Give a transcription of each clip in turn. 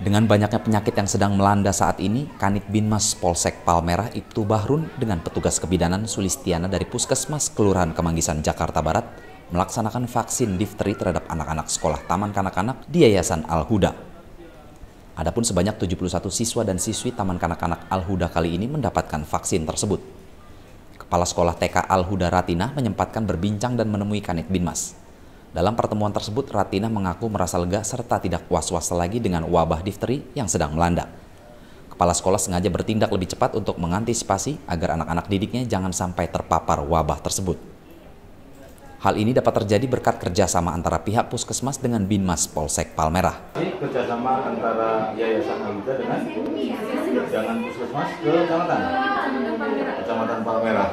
Dengan banyaknya penyakit yang sedang melanda saat ini, Kanit Binmas Polsek Palmerah Ibtu Bahrun dengan petugas kebidanan Sulistiana dari Puskesmas Kelurahan Kemanggisan Jakarta Barat melaksanakan vaksin difteri terhadap anak-anak sekolah Taman Kanak-Kanak di Yayasan Al-Huda. Adapun sebanyak 71 siswa dan siswi Taman Kanak-Kanak Al-Huda kali ini mendapatkan vaksin tersebut. Kepala Sekolah TK Al-Huda Ratina menyempatkan berbincang dan menemui Kanit Binmas. Dalam pertemuan tersebut, Ratina mengaku merasa lega serta tidak was-was lagi dengan wabah difteri yang sedang melanda. Kepala sekolah sengaja bertindak lebih cepat untuk mengantisipasi agar anak-anak didiknya jangan sampai terpapar wabah tersebut. Hal ini dapat terjadi berkat kerjasama antara pihak puskesmas dengan Binmas Polsek Palmerah. Ini kerjasama antara Yayasan Alhuda dengan dengan puskesmas ke kecamatan, kecamatan Palmerah.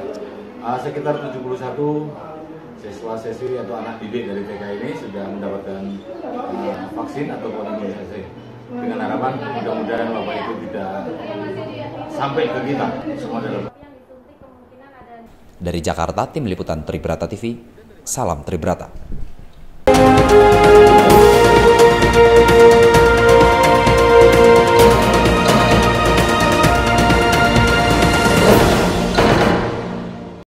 Uh, sekitar 71 siswa siswi atau anak didik dari TK ini sudah mendapatkan uh, vaksin atau imunisasi dengan harapan mudah-mudahan wabah itu tidak sampai ke kita semua dalam dari Jakarta, tim liputan Tribrata TV, salam Tribrata.